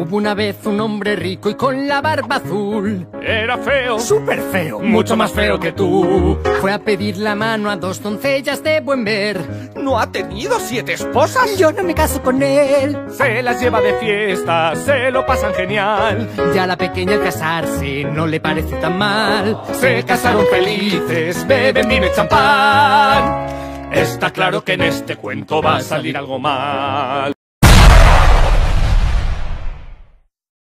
Hubo una vez un hombre rico y con la barba azul. Era feo, Súper feo, mucho más feo que tú. Fue a pedir la mano a dos doncellas de buen ver. ¿No ha tenido siete esposas? Yo no me caso con él. Se las lleva de fiesta, se lo pasan genial. Ya la pequeña al casarse no le parece tan mal. Se casaron felices, beben vino y champán. Está claro que en este cuento va a salir algo mal.